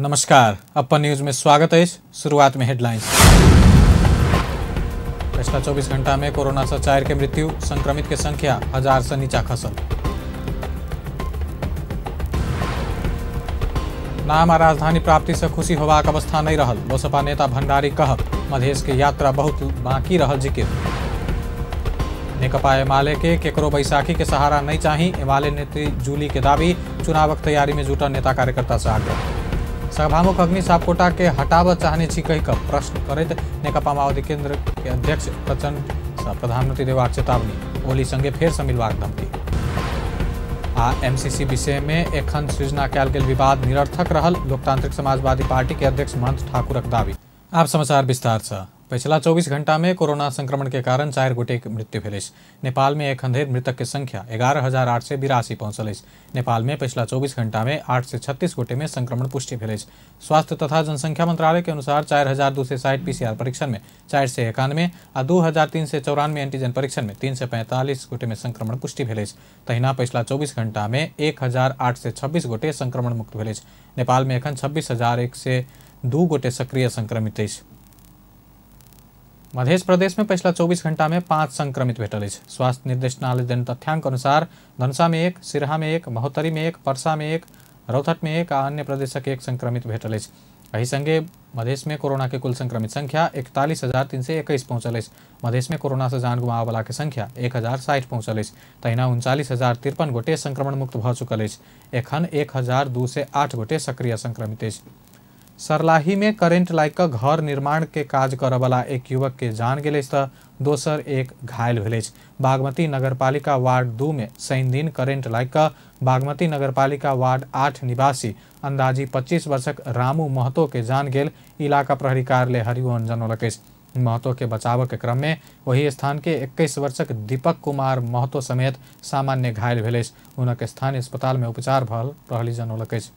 नमस्कार, अपन न्यूज़ में स्वागत है शुरुआत में हेडलाइंस। पिछला 24 घंटा में कोरोना से चार के मृत्यु, संक्रमित के संख्या हज़ार से नीचा खसल। नाम आ राजधानी प्राप्ति से खुशी होबाक अवस्था नहीं रहल, बसपा नेता भंडारी कहब, मधेश के यात्रा बहुत बाकी रहल ज़िक्र। नेकपा एमाले के केकरो बैसाखी के सहारा नहीं चाही, एमाले नेत्री जूली के दावी चुनावक तैयारी में जुटा नेता कार्यकर्ता से आग्रह। सभामुख अग्नि सापकोटा के हटाव चाहने छी कहि प्रश्न करैत नेकपा माओवादी केन्द्र के अध्यक्ष प्रचंड प्रधानमंत्री देबाक चेतावनी ओली संगे फिर से मिलवा धमकी आ एमसीसी विषय में एखन सृजना कैल गेल विवाद निरर्थक रहल लोकतांत्रिक समाजवादी पार्टी के अध्यक्ष महंत ठाकुरक दावी आब समाचार विस्तार से पिछला 24 घंटा में कोरोना संक्रमण के कारण चार गोटे मृत्यु भेल नेपाल में एखन धरि मृतक के संख्या एगारह हज़ार आठ सौ बिरासी पहुंचल नेपाल में पिछला 24 घंटा में आठ सय छत्तीस गोटे में संक्रमण पुष्टि भेल स्वास्थ्य तथा जनसंख्या मंत्रालय के अनुसार चार हज़ार दू सय साठि पीसीआर परीक्षण में, चार सय एकानवे आ दू हज़ार तीन सौ चौरानवे एंटीजन परीक्षण में तीन सय पैंतालीस गोटे में संक्रमण पुष्टि भेल तहिना पिछला चौबीस घंटा में एक हज़ार आठ सौ छब्बीस गोटे संक्रमण मुक्त भेल नेपाल में एखन छब्बीस हज़ार एक सौ दू गोटे सक्रिय संक्रमित अछि। मध्य प्रदेश में पिछला 24 घंटा में पाँच संक्रमित भेटल स्वास्थ्य निर्देशनालय देन तथ्यांक अनुसार, धनसा में एक, सिरहा में एक, महोत्तरी में एक, परसा में एक, रौथट में एक आ अन्य प्रदेशक एक संक्रमित भेटल एहि संगे मधेश में कोरोना के कुल संक्रमित संख्या इकतालीस हज़ार तीन सौ इक्कीस पहुंचल मधेश में कोरोना से जान गुमाव वाला के संख्या एक हज़ार साठि पहुंचल तहिना उनचालीस हज़ार तिरपन गोटे संक्रमण मुक्त भ चुकल एखन एक हज़ार दू सय आठ गोटे सक्रिय संक्रमित सरलाही में करेंट लाइक का घर निर्माण के काज करऽ वाला एक युवक के जान गेल तऽ दोसर एक घायल भेल अछि बागमती नगरपालिका वार्ड दू में शनि दिन करेंट लाइक का बागमती नगरपालिका वार्ड आठ निवासी, अंदाजी 25 वर्षक रामू महतो के जान गेल। इलाका प्रहरी कार्यालय हरिओन जनौलक अछि। महतो के बचाव के क्रम में वही स्थान के 21 वर्षक दीपक कुमार महतो समेत सामान्य घायल भेल अछि स्थानीय अस्पताल में उपचार भल प्रहरी जनौलक अछि।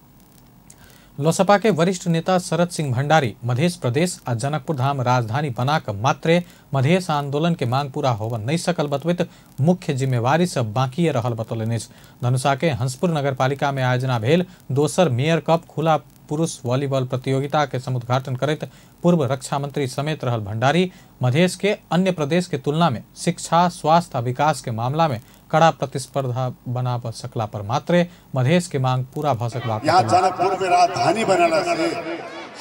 लोसपा के वरिष्ठ नेता शरद सिंह भंडारी मध्य प्रदेश आ जनकपुर धाम राजधानी बना कऽ मात्रे मधेश आंदोलन के मांग पूरा होबऽ नहीं सकल बतबैत मुख्य जिम्मेवारी से बाकी रहल बतौलनि धनुषा के हंसपुर नगर पालिका में आयोजना भेल, दोसर मेयर कप खुला पुरुष वॉलीबॉल प्रतियोगिता के समुद्घाटन करैत पूर्व रक्षा मंत्री समेत रहल भंडारी मधेश के अन्य प्रदेश के तुलना में शिक्षा स्वास्थ्य विकास के मामला में कड़ा प्रतिस्पर्धा बना सकला पर मात्रे मधेश के मांग पूरा भ सकबाक यहाँ जनकपुर में राजधानी बनाना से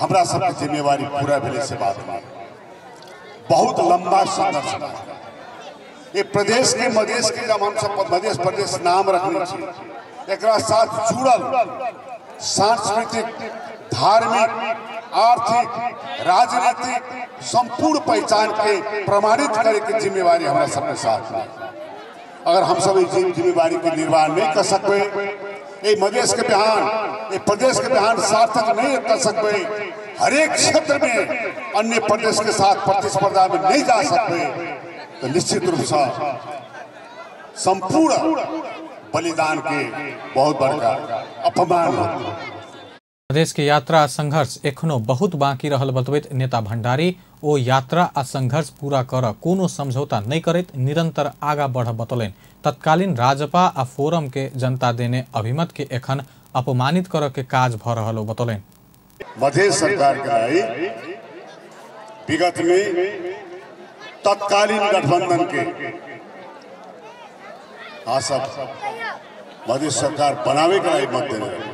हमरा सबके जिम्मेवारी पूरा भेले से बात बहुत लंबा संघर्ष ये प्रदेश के मधेश के जब हम सब मधेश प्रदेश नाम रखने छी एकरा साथ जुड़ल सांस्कृतिक धार्मिक आर्थिक, राजनीतिक, संपूर्ण पहचान के प्रमाणित करे के जिम्मेवारी हमारा सबके साथ बा अगर हम सब इस जिम्मेवारी के निर्वाह नहीं कर सकते ये मधेश के बिहान ये प्रदेश के बिहान सार्थक नहीं कर सकते हर एक क्षेत्र में अन्य प्रदेश के साथ प्रतिस्पर्धा में नहीं जा सकते तो निश्चित रूप से संपूर्ण बलिदान के बहुत बड़का अपमान होता प्रदेश के यात्रा संघर्ष एखनो बहुत बाकी रहल बतबैत नेता भंडारी, ओ यात्रा आ संघर्ष पूरा कर कोनो समझौता नहीं करैत निरंतर आगा बढ़ बतौलनि। तत्कालीन राजपा आ फोरम के जनता देने अभिमत के एखन अपमानित कर के काज भ रहल हो बतौलनि। मध्य सरकार के विगत में तत्कालीन गठबंधन के हाँ सब मध्य सरकार बनावे के मत देने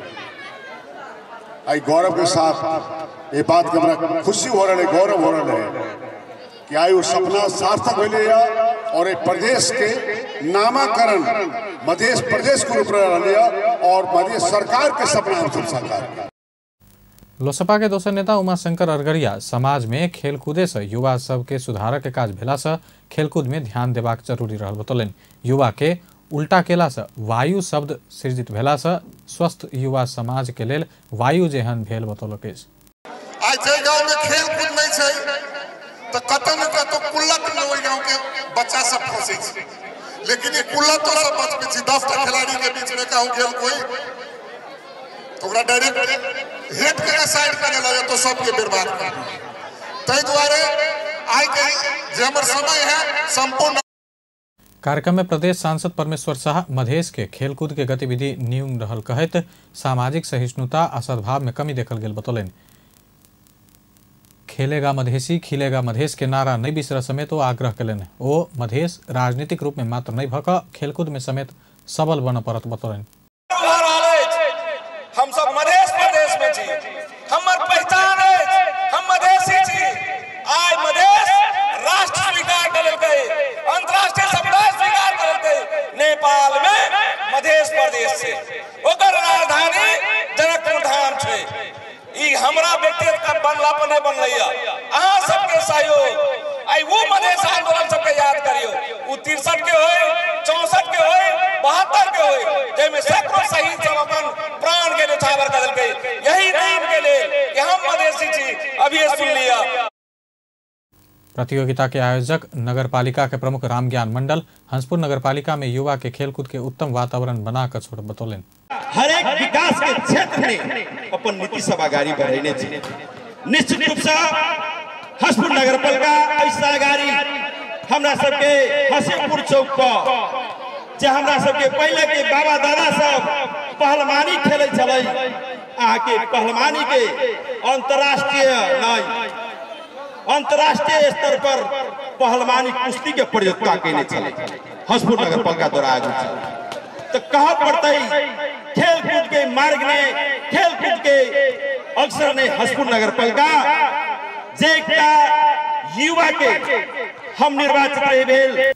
आई गौरव के साथ ये बात हमरा खुशी हो रहा है गौरव हो रहा है कि आई वो सपना सार्थक हो और एक प्रदेश के नामाकरण मध्य प्रदेश के रूप में और मध्य सरकार के सपना हम सब साकार लोसपा के दोसर नेता उमाशंकर अरगरिया, समाज में खेलकूदे से युवा सब के सुधारक के काज भेला से खेलकूद में ध्यान देबाक ज़रूरी रहल बतौलनि। युवा के उल्टा केला से वायु शब्द सृजित भेला से स्वस्थ युवा समाज के लेल वायु जेहन भेल बतौलक अछि। आइ जाहि गाँव में खेल कूद नहीं छै तो कतौ न कतौ कुल्लत में ओहि गाँव के बच्चा सब फंसे लेकिन ये कुल्लत तो सब दस टा खिलाड़ी के बीच में कहूँ कोई तो ओकरा डायरेक्ट हेट के साइड करे लगे तो सबके बर्बाद कर ताहि दुआरे आइ के जे हमर समय है संपूर्ण कार्यक्रम में प्रदेश सांसद परमेश्वर शाह, मधेश के खेलकूद के गतिविधि न्यून रहल कहत सामाजिक सहिष्णुता आ सद्भाव में कमी देखल गेल बतौलन। खेलेगा मधेसी खिलेगा मधेश के नारा नहीं बिसर समेत ओ आग्रह कलन। ओ मधेश राजनीतिक रूप में मात्र नहीं भक खेलकूद में समेत सबल बन पड़त बतौलन। हम सब बनला पर नहीं अहाँ सबके सहयोग। आई वो मधेश आंदोलन सबके याद करियो। वो तिरसठ के होय चौसठ के होय बहत्तर के होय जैमे सैकड़ों शहीद सब अपन प्राण के न्यौछावर कर देलकै। यही नीम के लेल कि हम मधेसी छी। अभी ये सुन लिया प्रतियोगिता के आयोजक नगर पालिका के प्रमुख रामज्ञान मंडल हंसपुर नगर पालिका में युवा के खेलकूद के उत्तम वातावरण बनाकर छोड़ बतौलन। हरेक विकास के क्षेत्र में अपन नीति सब अगाडि बढ़ेने छै। निश्चित रूप से हसपुर नगर पालिका ऐसा अगाडि हमरा सबके हसीपुर चौक पर जे हमरा सबके पहले के बाबा दादा सब पहलवानी खेले छलै अहाँ के पहलवानी के अंतर्राष्ट्रीय नहीं अंतर्राष्ट्रीय स्तर पर पहलवानी कुश्ती के प्रतियोगिता केने चले हसपुर नगर पालिका द्वारा आयोजित तो कहा पड़ता खेल के मार्ग ने खेल के अवसर ने हसपुर नगर पालिका जे एकटा युवा के हम निर्वाचित रहे भेल।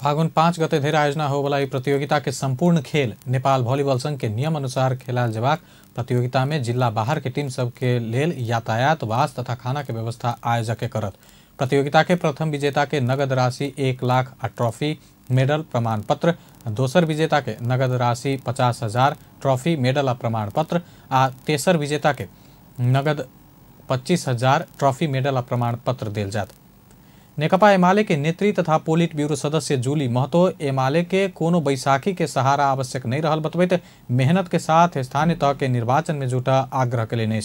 फागुन पाँच गते धरि आयोजना होवला ई प्रतियोगिता के संपूर्ण खेल नेपाल वॉलीबॉल संघ के नियम अनुसार खेलाल जेबाक प्रतियोगिता में जिला बाहर के टीम सब के लेल यातायात, वास तथा खाना के व्यवस्था आयोजक करत। प्रतियोगिता के प्रथम विजेता के नगद राशि एक लाख आ ट्रॉफी, मेडल प्रमाण पत्र दोसर विजेता के नगद राशि पचास हज़ार, ट्रॉफी, मेडल आ प्रमाण पत्र आ तेसर विजेता के नगद पच्चीस हज़ार ट्रॉफी मेडल आ प्रमाण पत्र देल जात। नेकपा एमाले के नेत्री तथा पोलिट ब्यूरो सदस्य जूली महतो एमाले के कोनो बैसाखी के सहारा आवश्यक नहीं रहल बतबैत मेहनत के साथ स्थानीय तह के निर्वाचन में जुटा आग्रह कयलनि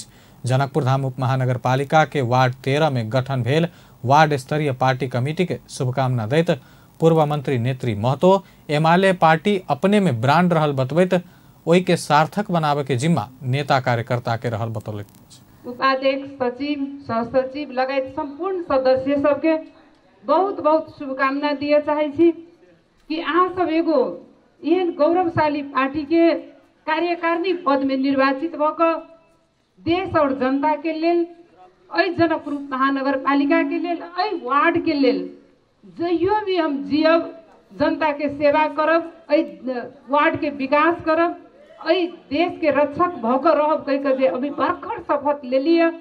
जनकपुर धाम उप महानगर पालिका के वार्ड तेरह में गठन भेल वार्ड स्तरीय पार्टी कमेटी के शुभकामना दैत पूर्व मंत्री नेत्री महतो एमाले पार्टी अपने में ब्रांड रहल बतबैत ओहि के सार्थक बनावे के जिम्मा नेता कार्यकर्ता के रहल बतौलक उपाध्यक्ष सचिव सहसचिव लगायत सम्पूर्ण सदस्य सबके बहुत बहुत शुभकामना दिए चाहै छी कि अहाँ सब एगो एहन गौरवशाली पार्टी के कार्यकारिणी पद में निर्वाचित भऽ कऽ देश और जनता के लेल एहि जनकपुर महानगर पालिका के लेल एहि वार्ड के लेल जहियो भी हम जियब जनता के सेवा करब एहि वार्ड के विकास करब एहि देश के रक्षक भऽ कऽ रहब कहि कऽ जे अभी बरखर शपथ लेलियै।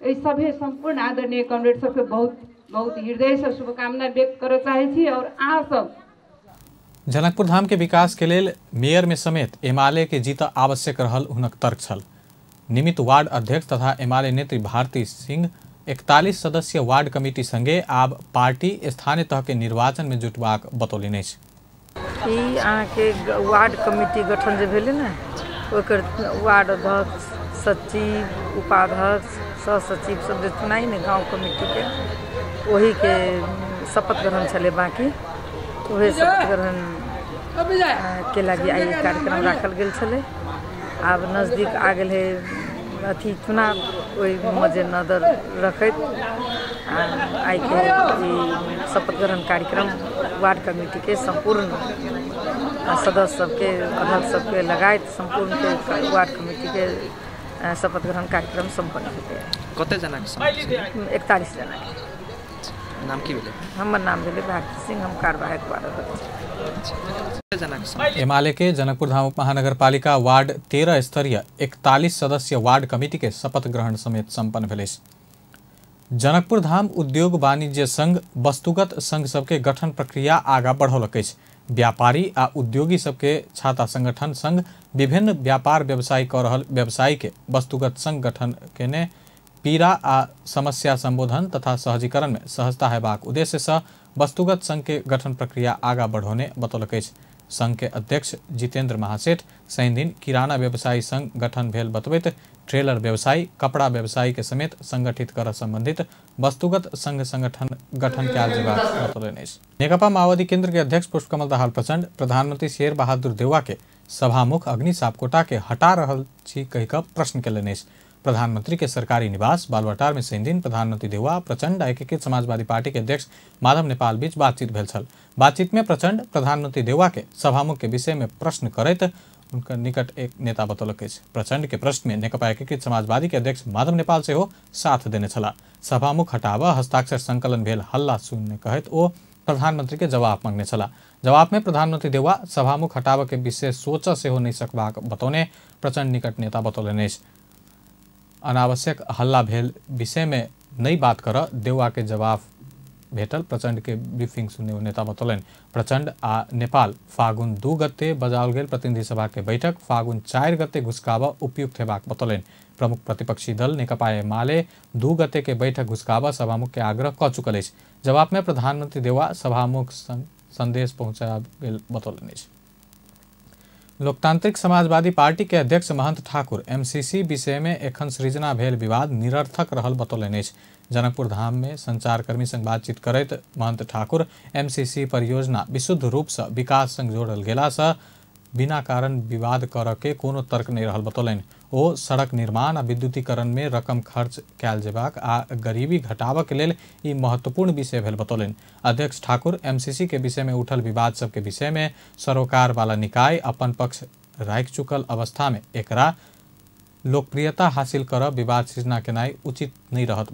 एहि सभे सम्पूर्ण आदरणीय कॉमरेड सबके बहुत बहुत हृदय से शुभकामना व्यक्त करऽ चाहै और अहाँ सब। जनकपुर धाम के विकास के लेल मेयर में समेत एमाले के जीत आवश्यक रहल हुनक तर्क छल। निमित वार्ड अध्यक्ष तथा एमाले नेत्री भारती सिंह इकतालीस सदस्य वार्ड कमेटी संगे आब पार्टी स्थानीय तह के निर्वाचन में जुटबाक बतौलनि अछि। ई अहाँके वार्ड कमिटी गठन जे भेलै वार्ड अध्यक्ष, सचिव, उपाध्यक्ष, सहसचिव सब जे चुनाइ ने गाँव कमिटीके, ओहीके शपथ ग्रहण छलै बाँकी। ओहे शपथ ग्रहण के लागि आइ कार्यक्रम राखल गेल आब नज़दीक आ गेल है, अथी चुनाव, ओहि नज़र रखैत। आइके ई शपथ ग्रहण कार्यक्रम वार्ड कमेटी के संपूर्ण सदस्य सबके अध्यक्ष सबके लगायत संपूर्ण के वार्ड कमेटी के शपथ ग्रहण कार्यक्रम सम्पन्न हेतै कते जना एकतालीस जना नाम की भेलै? हमर नाम भेलै भारती सिंह हम कार्यवाहक वार्ड अध्यक्ष एमाले के जनकपुर धाम महानगर पालिका वार्ड तेरह स्तरीय इकतालीस सदस्य वार्ड कमिटी के शपथ ग्रहण समेत संपन्न भेलै। जनकपुर धाम उद्योग वाणिज्य संघ, वस्तुगत संघ सबके गठन प्रक्रिया आगा बढ़ौलक व्यापारी आ उद्योगी सबके छाता संगठन संघ विभिन्न व्यापार व्यवसाय रहल व्यवसायी के वस्तुगत संघ गठन केने पीड़ा आ समस्या संबोधन तथा सहजीकरण में सहजता हेबाक उद्देश्य सँ वस्तुगत संघ के गठन प्रक्रिया आगा बढ़ौने बतौलक संघ के अध्यक्ष जितेंद्र महासेठ, शनि दिन किराना व्यवसायी संघ गठन भेल बतबैत ट्रेलर व्यवसायी, कपड़ा व्यवसायी के समेत संगठित कर संबंधित वस्तुगत संघ संगठन गठन कयल जेबाक नेकपा माओवादी केंद्र के अध्यक्ष पुष्पकमल दाहाल प्रचंड, प्रधानमंत्री शेर बहादुर देवा के सभामुख अग्नि सापकोटा के हटा रहल छी प्रश्न कयलनि प्रधानमंत्री के सरकारी निवास बालवाटार में शनि दिन प्रधानमंत्री देवा प्रचंड आ एकीकृत समाजवादी पार्टी के अध्यक्ष माधव नेपाल बीच बातचीत बातचीत में प्रचंड प्रधानमंत्री देवा के सभामुख के विषय में प्रश्न करैत उनकर निकट एक नेता बतौलक प्रचंड के प्रश्न में नेकपा एकीकृत समाजवादी के अध्यक्ष माधव नेपाल सेहो साथ देने छलाह। सभामुख हटाबऽ हस्ताक्षर संकलन भेल हल्ला सुनने कहैत ओ प्रधानमंत्री के जवाब मांगने छलाह। जवाब में प्रधानमंत्री देउवा सभामुख हटाव के विषय सोचऽ सेहो नहि सकबाक बतौने प्रचंड निकट नेता बतौलनि अनावश्यक हल्ला भेल विषय में नहीं बात कर देवा के जवाब भेटल प्रचंड के ब्रीफिंग सुनने ओ नेता बतौलनि प्रचंड आ नेपाल, फागुन दू गते बजाओल गेल प्रतिनिधि सभा के बैठक, फागुन चार गते घुसकाबऽ उपयुक्त हेबाक बतौलनि प्रमुख प्रतिपक्षी दल नेकपा माले दू गते के बैठक घुसकाबऽ सभामुख के आग्रह कऽ चुकल जवाब में प्रधानमंत्री देवा सभामुख संदेश पहुँचा बतौलनि लोकतांत्रिक समाजवादी पार्टी के अध्यक्ष महंत ठाकुर एमसीसी विषय में एखन सृजना भेल विवाद निरर्थक रहल बतौलनि जनकपुर धाम में संचारकर्मी संग बातचीत करैत महंत ठाकुर एमसीसी परियोजना विशुद्ध रूप से विकास संग जोड़ल गेला सँ बिना कारण विवाद करऽ के कोनो तर्क नहीं रहल बतौलनि। ओ सड़क निर्माण आ विद्युतीकरण में रकम खर्च कयल जेबाक आ गरीबी घटाबऽ के लेल ई महत्वपूर्ण विषय भेल बतौलनि। अध्यक्ष ठाकुर एमसीसी के विषय में उठल विवाद सब के विषय में सरोकार वाला निकाय अपन पक्ष राखि चुकल अवस्था में एकरा लोकप्रियता हासिल कर विवाद सृजना केनाइ उचित नहि रहत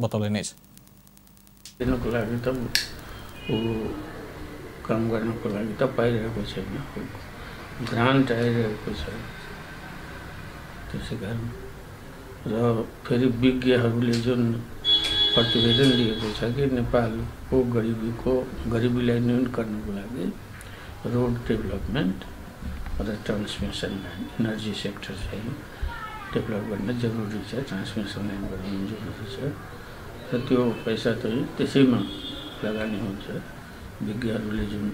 ऊ काम गर्नको लागि त पाइरहेको छैन। ग्रान्ट आइरहेको छ त्यसै कारण। र फेरि विज्ञहरूले जुन प्रतिवेदन दिएको छ कि नेपालको गरिबीको गरिबीलाई न्यून गर्नको लागि रोड डेभलपमेन्ट र ट्रान्समिसन इनर्जी सेक्टर चाहिँ डेभलप गर्न जरुरी छ ट्रान्समिसन लाइन बनाउनु जरुरी छ। र त्यो पैसा चाहिँ त्यसैमा लगानी हुन्छ। विज्ञहरूले जुन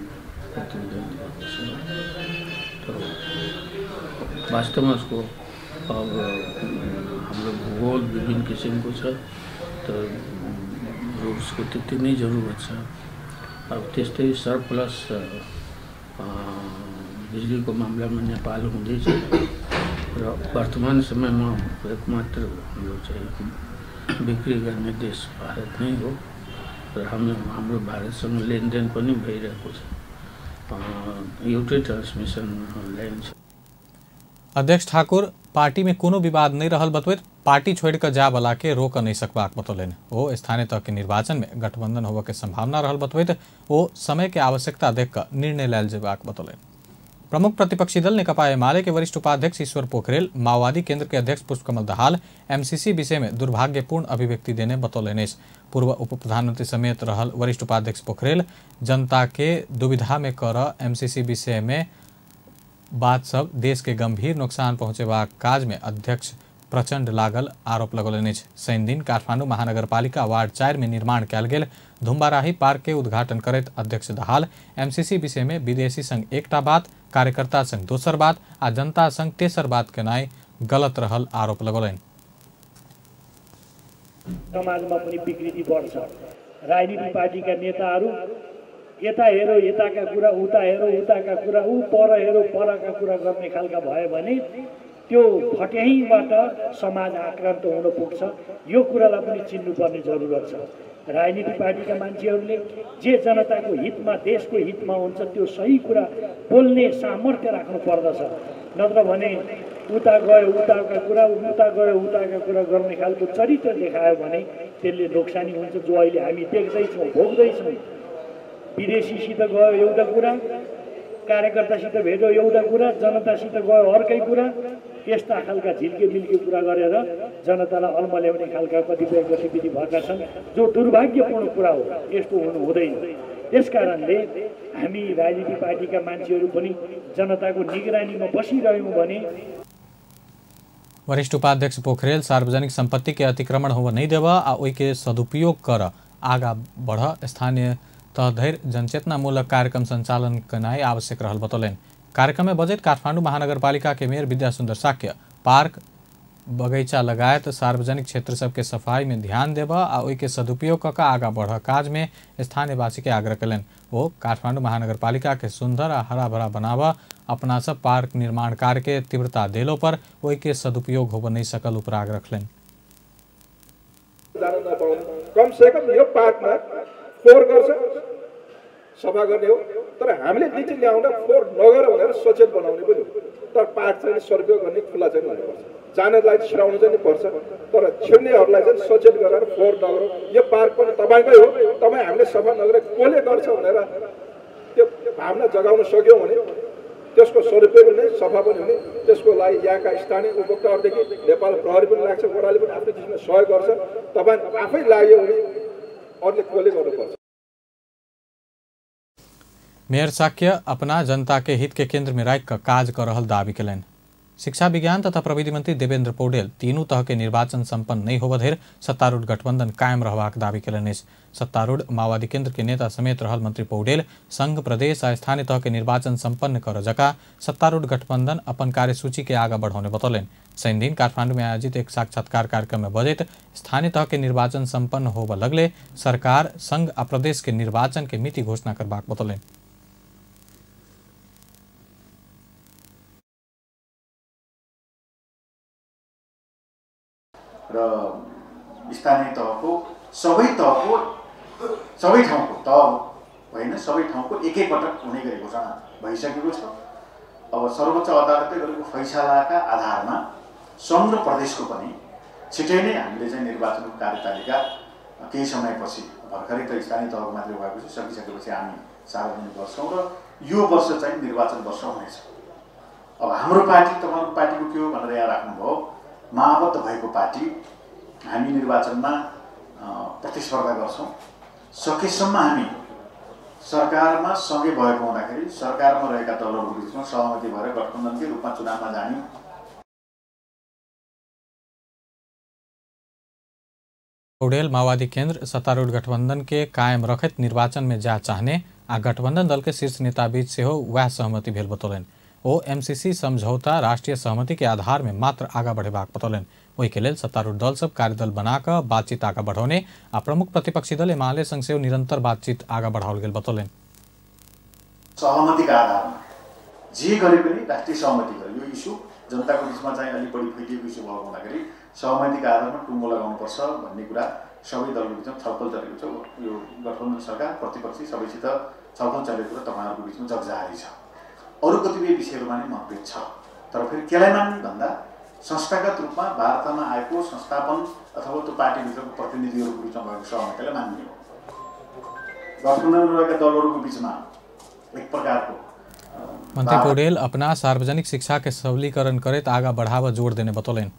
प्रतिवेदन दिएको वास्तवमा उसको अब हाम्रो भूगोल विभिन्न किसिमको छ तर रोड्सको त्यति नै जरुरत छ। अब त्यस्तै सरप्लस बिजुलीको मामलामा नेपाल हुँदैछ। वर्तमान समयमा एकमात्र हाम्रो चाहिँ बिक्री गर्ने देश भारत नै हो र हाम्रो हाम्रो भारतसँग लेनदेन पनि भइरहेको छ एउटै ट्रान्समिसन लाइन अध्यक्ष ठाकुर, पार्टी में कोनो विवाद नहीं रहल बतबैत, पार्टी छोड़ कर जा वाला के रोक नहीं सकबाक बतौलनि ओ स्थानीय तह के निर्वाचन में गठबंधन होबे के संभावना रहल बतबैत, ओ समय के आवश्यकता देख कर निर्णय लेल जेबाक बतौलनि प्रमुख प्रतिपक्षी दल नेकपा एमाले के वरिष्ठ उपाध्यक्ष ईश्वर पोखरेल, माओवादी केंद्र के अध्यक्ष पुष्पकमल दाहाल, एमसीसी विषय में दुर्भाग्यपूर्ण अभिव्यक्ति देने बतौलनि अछि पूर्व उप प्रधानमंत्री समेत रहल वरिष्ठ उपाध्यक्ष पोखरेल, जनता के दुविधा में कर एमसीसी विषय में बात सब देश के गंभीर नुकसान पहुंचेबाक काज में अध्यक्ष प्रचंड लागल आरोप लगौलनि शनि दिन काठमांडू महानगरपालिका वार्ड चार में निर्माण कयल गेल। धुम्बाराही पार्क के उद्घाटन करैत अध्यक्ष दाहाल, एमसीसी विषय में विदेशी संग एकटा बात कार्यकर्ता संग दोसर बात आ जनता संग तेसर बात केनाइ गलत रहल आरोप लगौलनि। समाजमा पनि विकृति बढ्छ। राजनीतिक पार्टीका नेताहरू यता हेरो यताका कुरा उता हेरो उताका कुरा ऊ पर हेरो परका कुरा गर्ने खालका भयो भने त्यो फट्याहीबाट समाज आक्रान्त हुन पुग्छ। यो कुरालाई पनि चिन्नुपर्ने जरुरत छ। राजनीतिक पार्टीका मान्छेहरूले जे जनताको हितमा देशको हितमा हुन्छ त्यो सही कुरा बोल्ने सामर्थ्य राख्नु पर्दछ। नत्र भने उता गयो उताका कुरा उता गयो उताका कुरा गर्ने खालको चरित्र देखायो भने त्यसले नोक्सानी हुन्छ जो अहिले हामी देख्दैछौँ भोग्दैछौँ। विदेशीसित गयो एउटा कुरा कार्यकर्तासित भेट्यो एउटा कुरा जनतासित गयो अर्कै कुरा। यस्ता खालका झिल्के मिल्के कुरा गरेर जनतालाई अल्मल्याउने खालका कतिपय गतिविधि भएका छन् जो दुर्भाग्यपूर्ण कुरा हो यस्तो हुनु हुँदैन। त्यस कारणले हामी राजनीतिक पार्टीका मान्छेहरू पनि जनताको निगरानीमा बसिरह्यौँ भने वरिष्ठ उपाध्यक्ष पोखरेल सार्वजनिक संपत्ति के अतिक्रमण होबऽ नहीं देबऽ आ ओहि के सदुपयोग कर आगा बढ़। स्थानीय तह धरि जनचेतनामूलक कार्यक्रम संचालन केनाइ आवश्यक रहल बतौलनि। कार्यक्रम में बजट काठमाडौँ महानगरपालिका के मेयर विद्या सुंदर साक्य, पार्क बगैचा लगायत सार्वजनिक क्षेत्र सबके सफ़ाई में ध्यान देब आ के सदुपयोग कऽ आगाँ बढ़ काज में स्थानीय वासी के आग्रह कयलनि। ओ काठमाडौँ महानगरपालिका के सुंदर आ हरा भरा बनाब, अपना सब पार्क निर्माण कार्य के तीव्रता देलो पर के सदुपयोग होब नहीं सकल उपर आग्रह रखलनि। कम से कम यो पार्कमा फोहोर गर्छ सफा गर्ने हो तर हामीले नीति ल्याउँदा फोहोर नगर भनेर सचेत बनाउने पनि हो। तर पार्क चाहिँ सदुपयोग गर्ने खुला चाहिँ हुनुपर्छ। जानेलाई छिराउनु चाहिँ पर्छ तर छिर्नेहरूलाई चाहिँ सचेत गरेर फोहोर नगरौँ यो पार्क पनि तपाईँकै हो तपाईँ हामीले सफा नगरेर कसले गर्छ भनेर त्यो भावना जगाउन सक्यौँ भने त्यसको सदुपयोग हुने सफा पनि हुने। त्यसको लागि यहाँका स्थानीय उपभोक्ताहरूदेखि नेपाल प्रहरी पनि लाग्छ ओडाले पनि आफ्नो किसिमले सहयोग गर्छ। तपाईँ आफै लाग्यो भने अरूले कसले गर्नुपर्छ? मेयर साक्य अपना जनता के हित के केंद्र में राख काज कर रहल दावी कयलनि शिक्षा विज्ञान तथा प्रविधि मंत्री देवेंद्र पौडेल तीनू तह के निर्वाचन संपन्न नहीं होब धरि सत्तारूढ़ गठबंधन कायम रहबाक दावी कयलनि अछि। सत्तारूढ़ माओवादी केंद्र के नेता समेत रहल मंत्री पौडेल संघ, प्रदेश आ स्थानीय तह के निर्वाचन संपन्न कर जका सत्तारूढ़ गठबंधन अपन कार्यसूची के आगा बढ़ौने बतौलनि। शनि दिन काठमांडू में आयोजित एक साक्षात्कार कार्यक्रम में बजट स्थानीय तह के निर्वाचन संपन्न होब लगले सरकार, संघ आ प्रदेश के निर्वाचन के मिति घोषणा करबाक बतौलनि। सबै ठाउँको तह होइन सबै ठाउँको एकैपटक हुने गरी घोषणा भइसकेको छ। अब सर्वोच्च अदालतले गरेको फैसलाका आधारमा सङ्घ र प्रदेशको पनि छिटै नै हामीले चाहिँ निर्वाचनको कार्यतालिका केही समयपछि भर्खरै त स्थानीय तहको मात्रै भएको छ सकिसकेपछि हामी सार्वजनिक गर्छौँ र यो वर्ष चाहिँ निर्वाचन वर्ष हुनेछ। अब हाम्रो पार्टी तपाईँहरूको पार्टीको के हो भनेर यहाँ राख्नुभयो महाबद्ध भएको पार्टी हामी निर्वाचनमा प्रतिस्पर्धा गर्छौँ। सकेसम्म हामी सरकारमा सँगै भएको हुँदाखेरि सरकारमा रहेका दलहरूको बिचमा सहमति भएर गठबन्धनकै रूपमा चुनावमा जाने पौडेल माओवादी केंद्र सत्तारूढ़ गठबंधन के कायम रखत निर्वाचन में जा चाहने आ गठबंधन दल के शीर्ष नेता बीच सेहो वह सहमति भेल बतौलनि। ओ एमसीसी समझौता राष्ट्रीय सहमति के आधार में मात्र आगा बढ़ेबाक बतौलनि। ओहि के लेल सत्तारूढ़ दल सब कार्यदल बना कऽ बातचीत आगा बढ़ौने आ प्रमुख प्रतिपक्षी दल एमाले संग सेहो निरंतर बातचीत आगा बढ़ाओल गेल बतौलनि। सहमतिका आधारमा जे गरे पनि राष्ट्रिय सहमति गर्यो यो इस्यु जनताको बिचमा चाहिँ अलिक बढी फैलिएको इस्यु भएको हुँदाखेरि सहमतिका आधारमा टुङ्गो लगाउनुपर्छ भन्ने कुरा सबै दलको बिचमा छलफल चलेको छ। यो गठबन्धन सरकार प्रतिपक्षी सबैसित छलफल चलेको कुरा तपाईँहरूको बिचमा जगजारी छ। अरू कतिपय विषयहरूमा नै मतभेद छ। तर फेरि केलाई मान्ने भन्दा संस्थागत रूपमा वार्तामा आएको संस्थापन अथवा त्यो पार्टीभित्रको प्रतिनिधिहरूको बिचमा भएको सहमतिलाई मान्ने हो? गठबन्धनमा रहेका दलहरूको बिचमा एक प्रकारको मंत्री पौडेल अपना सार्वजनिक शिक्षा के सबलीकरण करत आगा बढ़ावा जोड़ देने बतौलनि।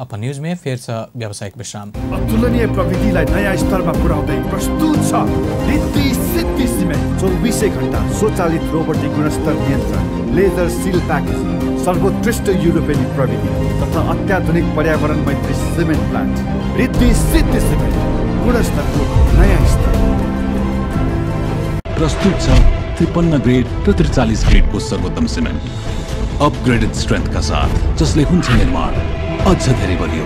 अपन न्यूज में फेर से व्यावसायिक विश्राम। अतुलनीय प्रविधिलाई नयाँ स्तरमा पुर्याउँदै प्रस्तुत छ रिद्धि सिद्धि सिमेन्ट चौबिसै घन्टा स्वचालित रोबोटिक गुणस्तर नियन्त्रण लेजर सिल प्याकेजिङ। सर्वोत्कृष्ट युरोपेली प्रविधि तथा अत्याधुनिक पर्यावरण मैत्री cement plant. Riddhi Siddhi cement. गुणस्तरको नयाँ स्तर। प्रस्तुत छ त्रिपन्न ग्रेड र त्रिचालिस ग्रेडको सर्वोत्तम सिमेन्ट। अपग्रेडेड स्ट्रेन्थका साथ जसले हुन्छ निर्माण अझ धेरै बलियो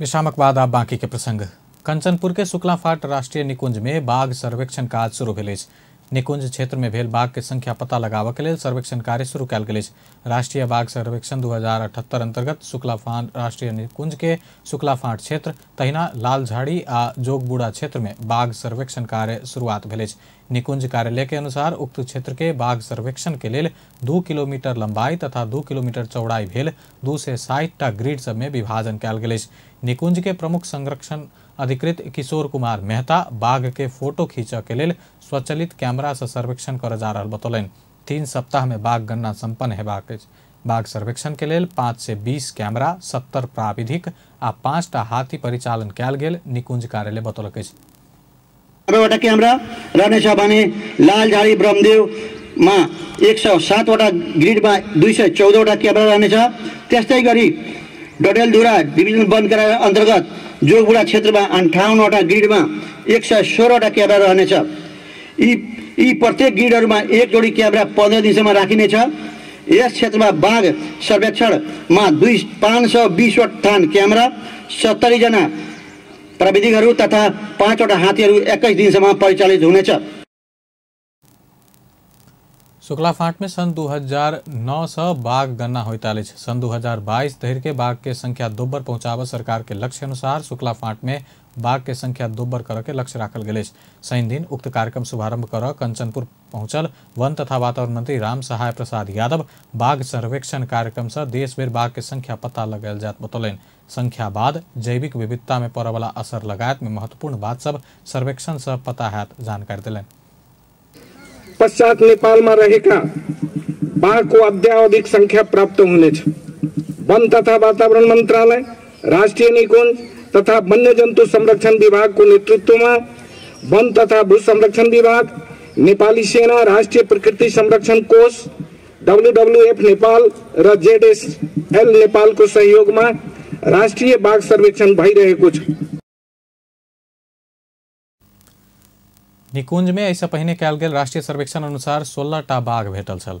विश्रामक बाद आप बाकी के प्रसंग कंचनपुर के शुक्लाफाट राष्ट्रीय निकुंज में बाघ सर्वेक्षण काज शुरू भेल अछि। निकुंज क्षेत्र में भेल बाघ के संख्या पता लगाबऽ के लेल सर्वेक्षण कार्य शुरू गेल अछि। राष्ट्रीय बाघ सर्वेक्षण दू हज़ार अठहत्तर अंतर्गत शुक्लाफाट राष्ट्रीय निकुंज के शुक्ला शुक्लाफाट क्षेत्र, तहिना लालझाड़ी आ जोगबुड़ा क्षेत्र में बाघ सर्वेक्षण कार्य शुरुआत भेल निकुंज कार्यालय के अनुसार उक्त क्षेत्र के बाघ सर्वेक्षण के लेल दू किलोमीटर लंबाई तथा दू किलोमीटर चौड़ाई भेल दू से साठि टा ग्रिड सब में विभाजन गेल अछि। निकुंज के प्रमुख संरक्षण अधिकृत किशोर कुमार मेहता बाघ के फोटो खींचऽ के लेल स्वचालित कैमरा से सर्वेक्षण कर जा रहल बतौलनि। तीन सप्ताह में बाघ गणना संपन्न हेबाक अछि। बाघ सर्वेक्षण के लेल पाँच से बीस कैमरा सत्तर प्राविधिक आ पाँच टा हाथी परिचालन कयल गेल निकुंज कार्यालय बतौलक अछि। नब्बेवटा क्यामेरा रहनेछ भने लालझाडी ब्रह्मदेवमा एक सौ सातवटा ग्रिडमा दुई सय चौधवटा क्यामेरा रहनेछ त्यस्तै गरी डडेलधुरा डिभिजन वन गराएर अन्तर्गत जोगबुढा क्षेत्रमा अन्ठाउन्नवटा ग्रिडमा एक सय सोह्रवटा क्यामेरा रहनेछ। यी यी प्रत्येक ग्रिडहरूमा एक जोडी क्यामेरा पन्ध्र दिनसम्म राखिनेछ। यस क्षेत्रमा बाघ सर्वेक्षणमा दुई पाँच सय बिसवटा थान क्यामेरा सत्तरीजना प्राविधिकहरू तथा पाँचवटा हात्तीहरू एक्काइस दिनसम्म परिचालित हुनेछ। शुक्ला फांट में सन 2009 से बाघ गणना होता सन 2022 धरि के बाघ के संख्या दोब्बर पहुंचाव सरकार के लक्ष्य अनुसार शुक्ला फांट में बाघ के संख्या दोब्बर कर के लक्ष्य राखल गए शनि दिन उक्त कार्यक्रम शुभारंभ कर कंचनपुर पहुंचल। वन तथा वातावरण मंत्री राम सहाय प्रसाद यादव बाघ सर्वेक्षण कार्यक्रम से देश भर बाघ के संख्या पता लगायल जात बतौलन। संख्या बाद जैविक विविधता में पड़े वाला असर लगायत में महत्वपूर्ण बात सब सर्वेक्षण से पता हाथ जानकारी दिलन। पश्चात नेपालमा रहेका बाघको अध्यावधिक संख्या प्राप्त हुनेछ। वन तथा वातावरण मन्त्रालय, राष्ट्रिय निकुञ्ज तथा वन्यजन्तु संरक्षण विभागको नेतृत्वमा वन तथा भू संरक्षण विभाग, नेपाली सेना, राष्ट्रिय प्रकृति संरक्षण कोष डब्लुडब्लुएफ नेपाल र जेडएसएल नेपालको सहयोगमा राष्ट्रिय बाघ सर्वेक्षण छ। निकुंज में ऐसा पहिने कयल गया राष्ट्रीय सर्वेक्षण अनुसार सोलह टा बाघ भेटल छल।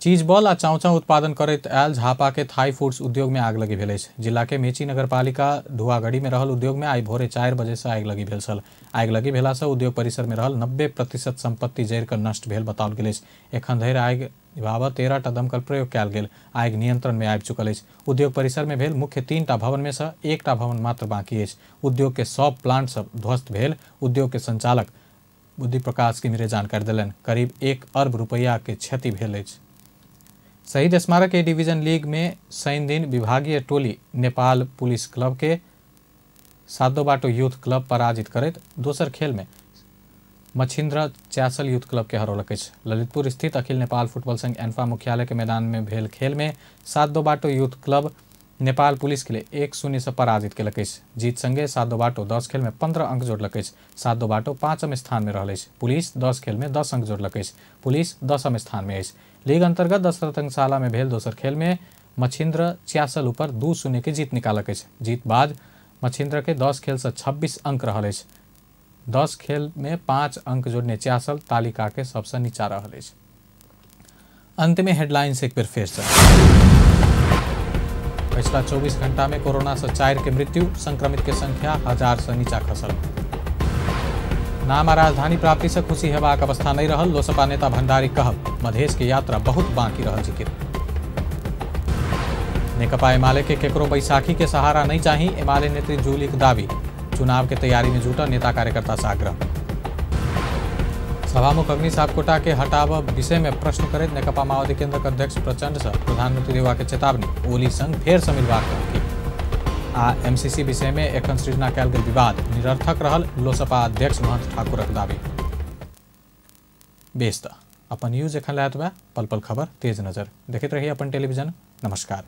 चीज़ बॉल आ चाउचाउ उत्पादन करैत आयल झापा के थाई फूड्स उद्योग में आग लगी भेल जिला के मेची नगरपालिका धुआगढ़ी में रहल उद्योग में आई भोरे चार बजे से आग लगी आगि लगी। भेला से उद्योग परिसर में रहल नब्बे प्रतिशत संपत्ति जरि कर नष्ट भेल बताओल गेल एखन धरि आगि निभाबऽ तेरह टा दमकल प्रयोग कयल गेल। आगि नियंत्रण में आबि चुकल अछि। उद्योग परिसर में भेल मुख्य तीन टा भवन में से एक टा भवन मात्र बाकी अछि। उद्योग के सब प्लांट सब ध्वस्त भेल। उद्योग के संचालक बुद्धि प्रकाश किमिरे जानकारी दिलनि। करीब एक अरब रुपया के क्षति भेल शहीद स्मारक ए डिवीज़न लीग में शनि दिन विभागीय टोली नेपाल पुलिस क्लब के सातो बाटो यूथ क्लब पराजित करैत दोसर खेल में मछिन्द्र च्यासल यूथ क्लब के हरौलक ललितपुर स्थित अखिल नेपाल फुटबॉल संघ एन्फा मुख्यालय के मैदान में भेल खेल में सात बाटो यूथ क्लब नेपाल पुलिस के लिए एक शून्य से पराजित केलक जीत संगे सात बाटो दस खेल में पंद्रह अंक जोड़लक सात बाटो पाँचम स्थान में रहल पुलिस दस खेल में दस अंक जोड़लक अछि। पुलिस दसम स्थान में लीग अंतर्गत दशरथ रंगशाला में भेल दोसर खेल में मछिन्द्र च्यासल ऊपर दू शून्य के जीत निकालक जीत बाद मछिन्द्र के दस खेल से छब्बीस अंक रहा दस खेल में पाँच अंक जोड़ने च्यासल तालिका के सबसे नीचा अछि। अंत में हेडलाइंस एक बेर फिर से पिछला 24 घंटा में कोरोना से चार के मृत्यु, संक्रमित के संख्या हज़ार से नीचा खसल। नाम आ राजधानी प्राप्ति से खुशी हेबाक अवस्था नहीं रहल, लोसपा नेता भंडारी कहब, मधेश के यात्रा बहुत बाकी रहल जिकिर नेकपा एमाले के केकरो बैसाखी के सहारा नहीं चाही, एमाले नेत्री जूली दावी। चुनाव के तैयारी में जुटल नेता कार्यकर्ता से आग्रह। सभामुख अग्नि सापकोटा के हटाव विषय में प्रश्न करे नेकपा माओवादी केंद्र के अध्यक्ष प्रचंड से प्रधानमंत्री देवा के चेतावनी। ओली संग फेर से धमकी आ एमसीसी विषय में एखन सृजना गेल विवाद। निरर्थक रहल लोसपा अध्यक्ष महंत ठाकुरक दावी। बेस त अपन न्यूज़ एखन लायत बा पल पल खबर, तेज नज़र। देखते रहिए अपन टेलीविज़न। नमस्कार।